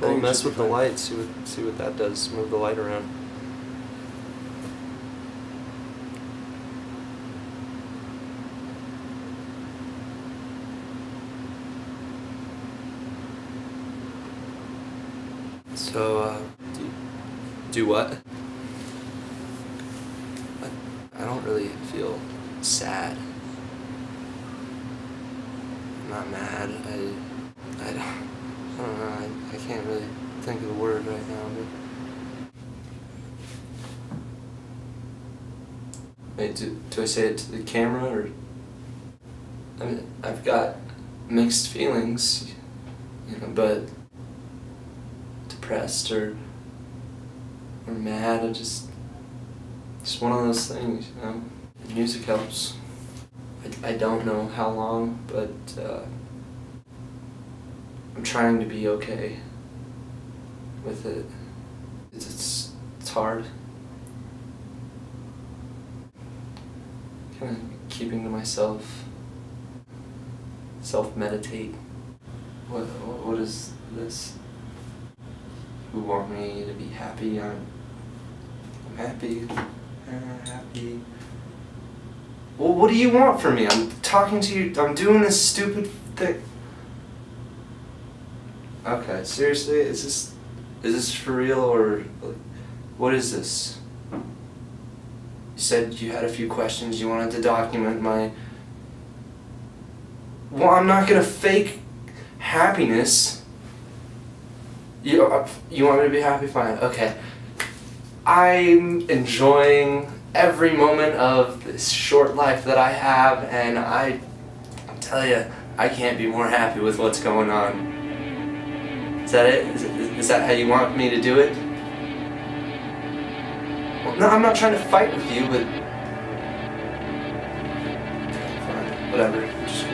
Well, mess with the light. See what see what that does. Move the light around. So, uh, do, do what? I, I don't really feel sad. I'm not mad. I, I don't, I don't know. I, I can't really think of the word right now. But... Wait, do, do I say it to the camera or? I mean, I've got mixed feelings, you know, but depressed or or mad. I just just one of those things, you know. Music helps. I, I don't know how long, but uh, I'm trying to be okay with it. It's it's, it's hard. Kind of keeping to myself. Self meditate. What what is this? who want me to be happy. I'm, I'm happy. I'm happy. Well, what do you want from me? I'm talking to you. I'm doing this stupid thing. Okay, seriously, is this is this for real or what is this? You said you had a few questions. You wanted to document my. Well, I'm not gonna fake happiness. You, uh, you want me to be happy? Fine. Okay. I'm enjoying every moment of this short life that I have, and I, I tell you, I can't be more happy with what's going on. Is that it? Is, that how you want me to do it? Well, no, I'm not trying to fight with you, but fine, whatever. Just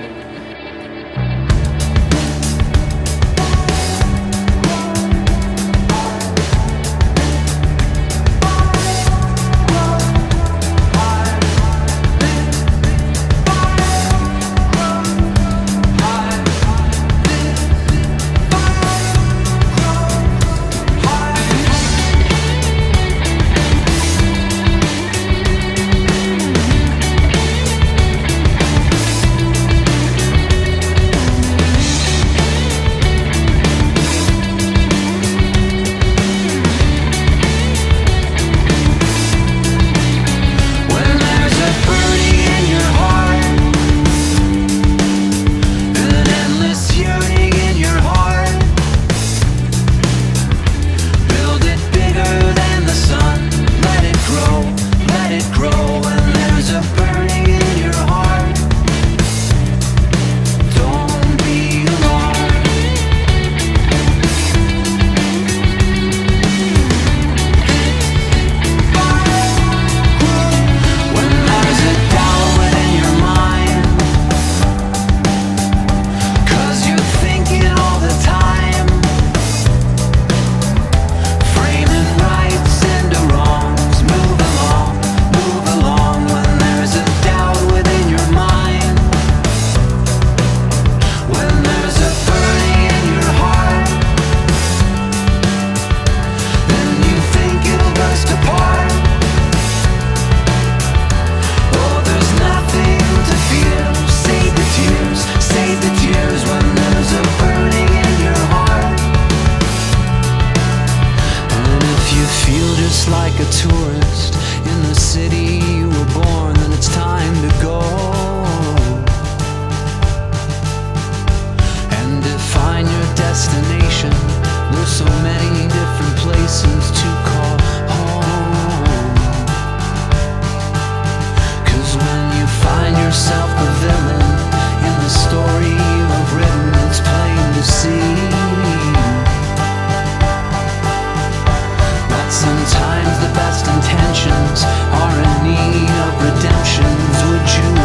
sometimes the best intentions are in need of redemptions. Would you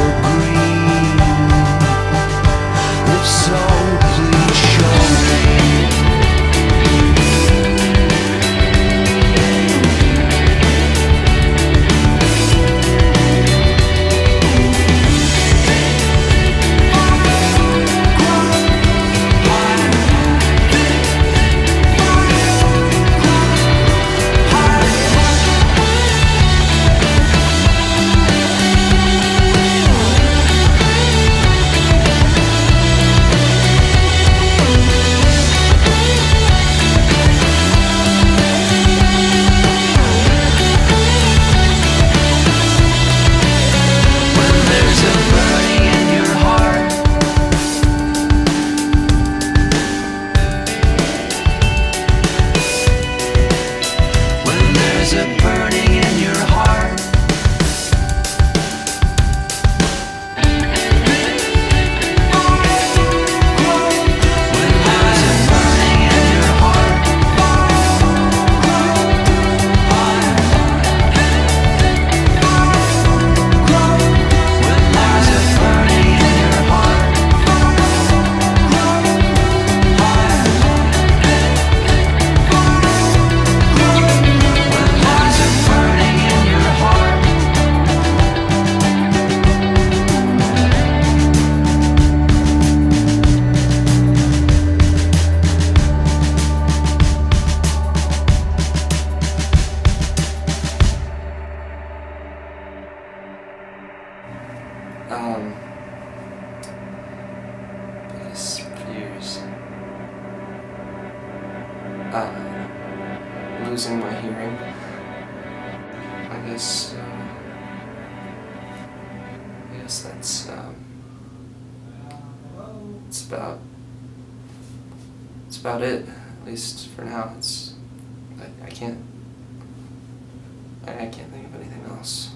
Uh, losing my hearing. I guess. Uh, I guess that's. Um, it's about. It's about it. At least for now. It's. I, I can't. I, I can't think of anything else.